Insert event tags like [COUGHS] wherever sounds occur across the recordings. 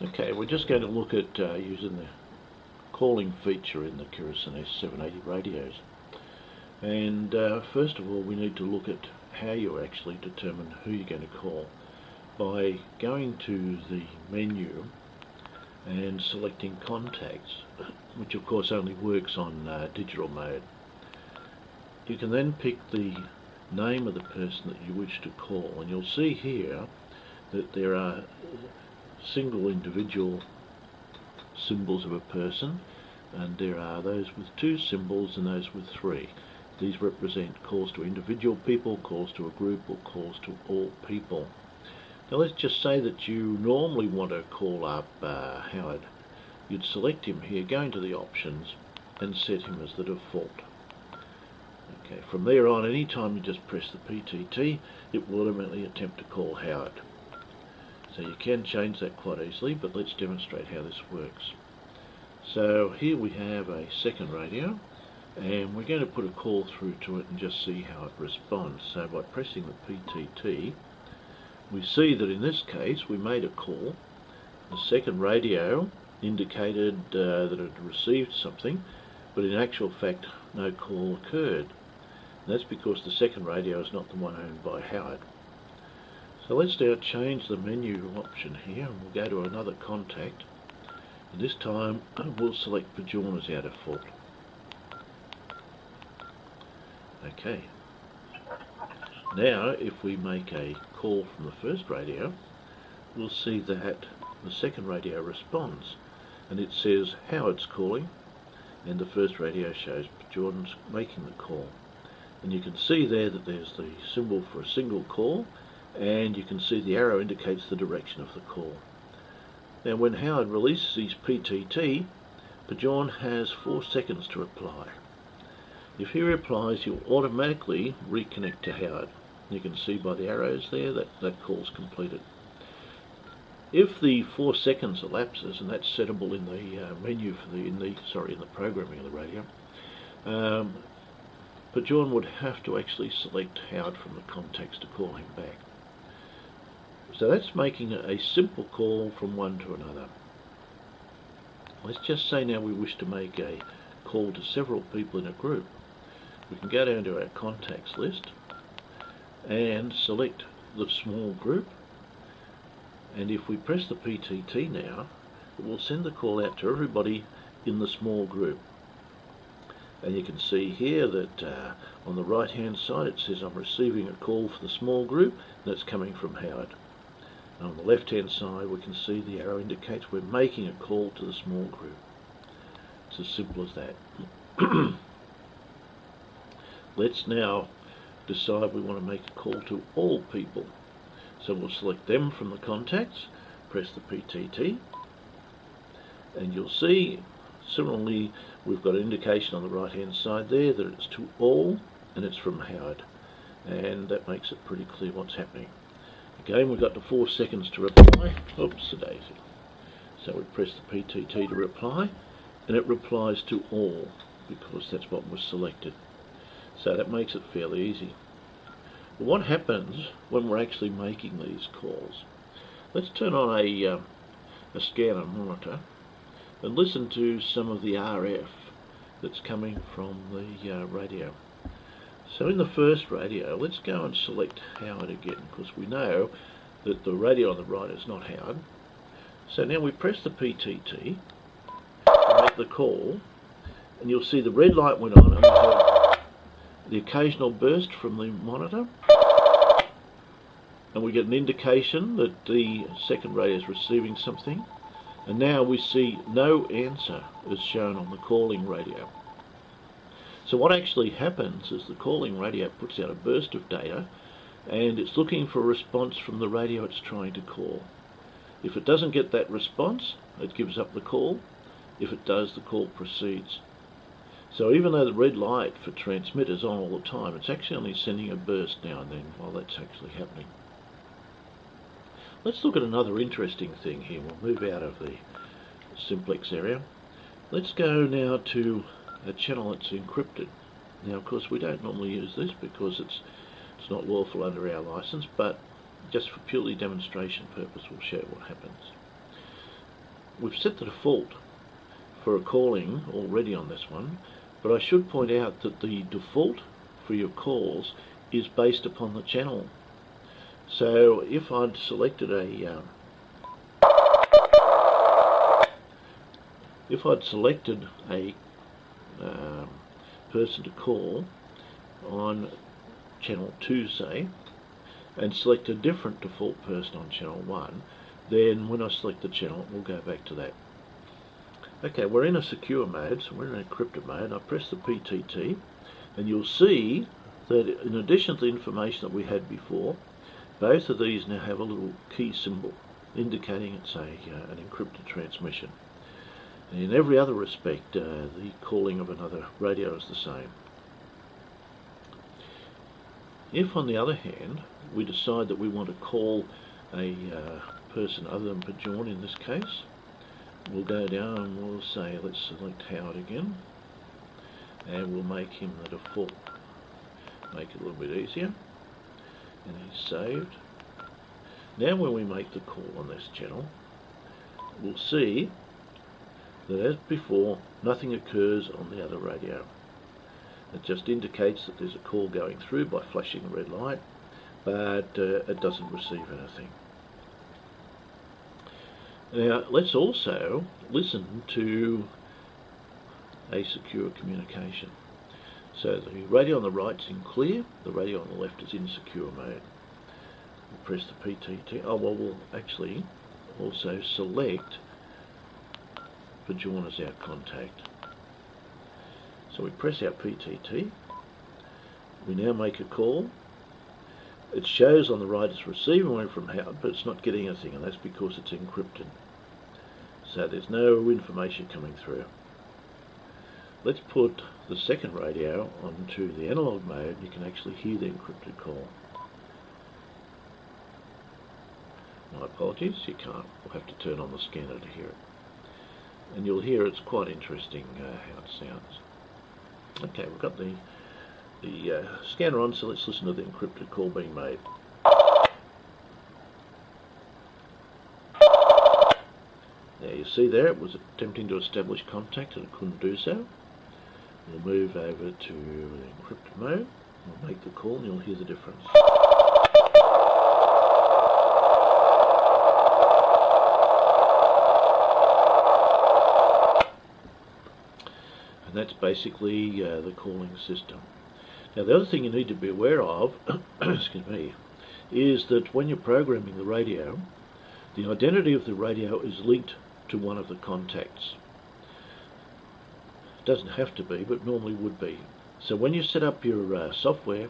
Okay, we're just going to look at uh, using the calling feature in the Kirisun S780 radios. And uh, first of all, we need to look at how you actually determine who you're going to call by going to the menu and selecting contacts, which of course only works on uh, digital mode. You can then pick the name of the person that you wish to call, and you'll see here that there are single individual symbols of a person and there are those with two symbols and those with three. These represent calls to individual people, calls to a group or calls to all people. Now let's just say that you normally want to call up uh, Howard. You'd select him here, go into the options and set him as the default. Okay, from there on, anytime you just press the PTT, it will automatically attempt to call Howard. So you can change that quite easily, but let's demonstrate how this works. So here we have a second radio, and we're going to put a call through to it and just see how it responds. So by pressing the PTT, we see that in this case we made a call. The second radio indicated uh, that it received something, but in actual fact no call occurred. And that's because the second radio is not the one owned by Howard. So let's now change the menu option here and we'll go to another contact. And this time [CLEARS THROAT] we'll select Bjorn out of default. Okay. Now if we make a call from the first radio, we'll see that the second radio responds and it says Howard's calling and the first radio shows Jordan's making the call. And you can see there that there's the symbol for a single call and you can see the arrow indicates the direction of the call. Now when Howard releases his PTT, Bjorn has four seconds to reply. If he replies, he'll automatically reconnect to Howard. You can see by the arrows there that that call's completed. If the four seconds elapses, and that's settable in the uh, menu for the in the sorry in the programming of the radio, um, would have to actually select Howard from the contacts to call him back. So that's making a simple call from one to another. Let's just say now we wish to make a call to several people in a group. We can go down to our contacts list and select the small group and if we press the PTT now it will send the call out to everybody in the small group and you can see here that uh, on the right hand side it says I'm receiving a call for the small group that's coming from Howard on the left hand side we can see the arrow indicates we're making a call to the small group. It's as simple as that. [CLEARS THROAT] Let's now decide we want to make a call to all people. So we'll select them from the contacts, press the PTT, and you'll see similarly we've got an indication on the right hand side there that it's to all and it's from Howard and that makes it pretty clear what's happening. Again, we've got the four seconds to reply. Oops, daisy. So we press the PTT to reply, and it replies to all, because that's what was selected. So that makes it fairly easy. But what happens when we're actually making these calls? Let's turn on a, uh, a scanner monitor and listen to some of the RF that's coming from the uh, radio. So in the first radio, let's go and select Howard again, because we know that the radio on the right is not Howard. So now we press the PTT, make the call, and you'll see the red light went on, and the occasional burst from the monitor, and we get an indication that the second radio is receiving something, and now we see no answer as shown on the calling radio. So what actually happens is the calling radio puts out a burst of data and it's looking for a response from the radio it's trying to call. If it doesn't get that response, it gives up the call. If it does, the call proceeds. So even though the red light for transmit is on all the time, it's actually only sending a burst now and then while that's actually happening. Let's look at another interesting thing here. We'll move out of the simplex area. Let's go now to a channel that's encrypted. Now, of course, we don't normally use this because it's it's not lawful under our license, but just for purely demonstration purpose, we'll show what happens. we've set the default for a calling already on this one, but I should point out that the default for your calls is based upon the channel. So if I'd selected a um, if I'd selected a um, person to call on channel 2 say and select a different default person on channel 1 then when I select the channel we'll go back to that. Okay we're in a secure mode so we're in encrypted mode. I press the PTT and you'll see that in addition to the information that we had before both of these now have a little key symbol indicating it's a, uh, an encrypted transmission in every other respect uh, the calling of another radio is the same if, on the other hand, we decide that we want to call a uh, person other than Bjorn in this case, we'll go down and we'll say, let's select Howard again, and we'll make him the default. Make it a little bit easier. And he's saved. Now when we make the call on this channel, we'll see that as before, nothing occurs on the other radio. It just indicates that there's a call going through by flashing a red light, but uh, it doesn't receive anything. Now, let's also listen to a secure communication. So the radio on the right is in clear, the radio on the left is in secure mode. We'll press the PTT. Oh, well, we'll actually also select Bjorn as our contact. So we press our PTT. We now make a call. It shows on the right it's receiving one from Howard, but it's not getting anything, and that's because it's encrypted. So there's no information coming through. Let's put the second radio onto the analog mode. You can actually hear the encrypted call. My apologies, you can't. We'll have to turn on the scanner to hear it. And you'll hear it's quite interesting uh, how it sounds. Okay, we've got the the uh, scanner on, so let's listen to the encrypted call being made. Now you see there it was attempting to establish contact and it couldn't do so. We'll move over to encrypted mode, we'll make the call and you'll hear the difference. That's basically uh, the calling system. Now the other thing you need to be aware of, [COUGHS] excuse me, is that when you're programming the radio, the identity of the radio is linked to one of the contacts. It doesn't have to be, but normally would be. So when you set up your uh, software,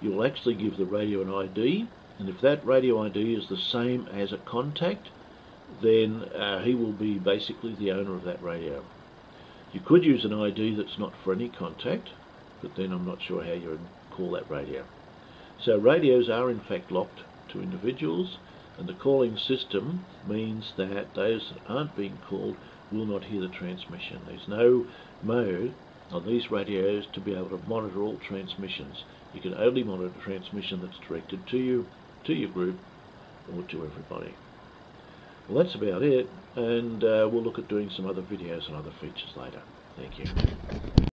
you'll actually give the radio an ID, and if that radio ID is the same as a contact, then uh, he will be basically the owner of that radio. You could use an ID that's not for any contact, but then I'm not sure how you would call that radio. So radios are in fact locked to individuals, and the calling system means that those that aren't being called will not hear the transmission. There's no mode on these radios to be able to monitor all transmissions. You can only monitor a transmission that's directed to you, to your group, or to everybody. Well, that's about it, and uh, we'll look at doing some other videos and other features later. Thank you.